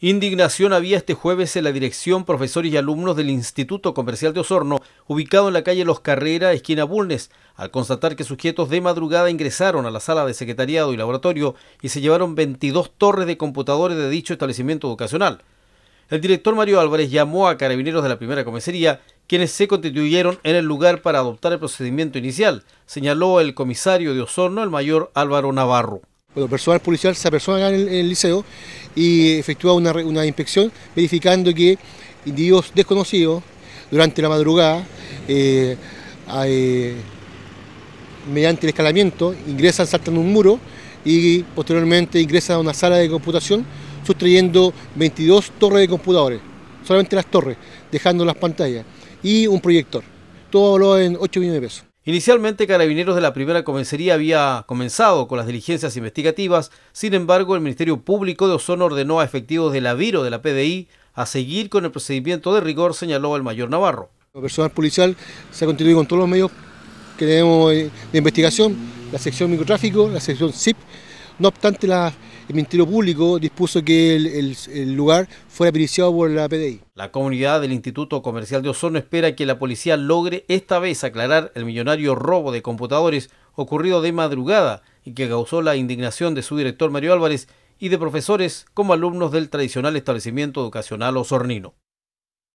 Indignación había este jueves en la dirección profesores y alumnos del Instituto Comercial de Osorno, ubicado en la calle Los Carrera, esquina Bulnes, al constatar que sujetos de madrugada ingresaron a la sala de secretariado y laboratorio y se llevaron 22 torres de computadores de dicho establecimiento educacional. El director Mario Álvarez llamó a carabineros de la primera comisaría, quienes se constituyeron en el lugar para adoptar el procedimiento inicial, señaló el comisario de Osorno, el mayor Álvaro Navarro. Bueno, personal policial se apersona en el, liceo y efectúa una, inspección verificando que individuos desconocidos durante la madrugada, eh, eh, mediante el escalamiento, ingresan, saltan un muro y posteriormente ingresan a una sala de computación sustrayendo 22 torres de computadores, solamente las torres, dejando las pantallas y un proyector. Todo habló en 8 millones de pesos. Inicialmente, Carabineros de la primera comisaría había comenzado con las diligencias investigativas, sin embargo, el Ministerio Público de Ozono ordenó a efectivos de la Viro de la PDI a seguir con el procedimiento de rigor, señaló el mayor Navarro. El personal policial se ha constituido con todos los medios que tenemos de investigación, la sección microtráfico, la sección CIP, no obstante la el Ministerio Público dispuso que el, lugar fuera periciado por la PDI. La comunidad del Instituto Comercial de Osorno espera que la policía logre esta vez aclarar el millonario robo de computadores ocurrido de madrugada y que causó la indignación de su director Mario Álvarez y de profesores como alumnos del tradicional establecimiento educacional osornino.